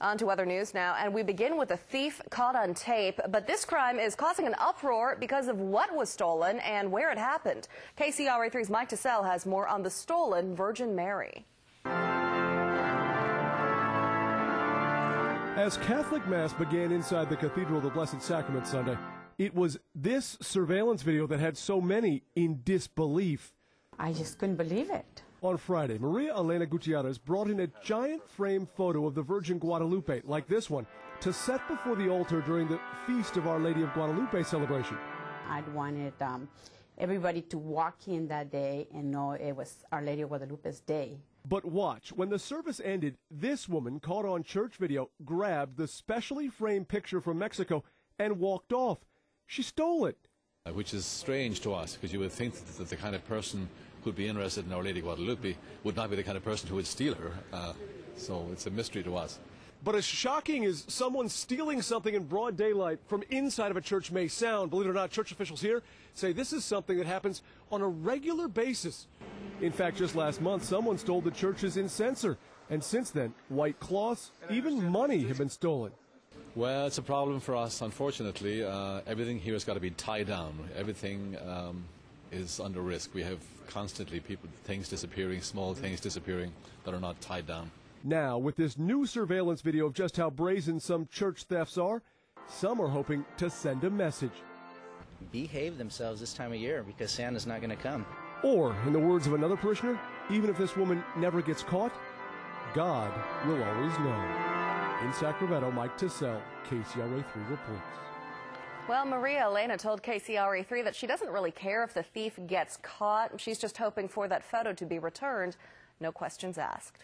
On to other news now, and we begin with a thief caught on tape. But this crime is causing an uproar because of what was stolen and where it happened. KCRA 3's Mike TeSelle has more on the stolen Virgin Mary. As Catholic Mass began inside the Cathedral of the Blessed Sacrament Sunday, it was this surveillance video that had so many in disbelief. I just couldn't believe it. On Friday, Maria Elena Gutierrez brought in a giant frame photo of the Virgin Guadalupe, like this one, to set before the altar during the Feast of Our Lady of Guadalupe celebration. I'd wanted um, everybody to walk in that day and know it was Our Lady of Guadalupe's day. But watch, when the service ended, this woman, caught on church video, grabbed the specially framed picture from Mexico and walked off. She stole it. Uh, which is strange to us because you would think that the kind of person who'd be interested in Our Lady Guadalupe would not be the kind of person who would steal her. Uh, so it's a mystery to us. But as shocking as someone stealing something in broad daylight from inside of a church may sound, believe it or not, church officials here say this is something that happens on a regular basis. In fact, just last month, someone stole the church's incenser. And since then, white cloths, even money have been stolen. Well, it's a problem for us, unfortunately. Uh, everything here has got to be tied down. Everything um, is under risk. We have constantly people, things disappearing, small things disappearing that are not tied down. Now, with this new surveillance video of just how brazen some church thefts are, some are hoping to send a message. Behave themselves this time of year because Santa's not going to come. Or, in the words of another parishioner, even if this woman never gets caught, God will always know. In Sacramento, Mike TeSelle, KCRA 3 reports. Well, Maria Elena told KCRA 3 that she doesn't really care if the thief gets caught. She's just hoping for that photo to be returned. No questions asked.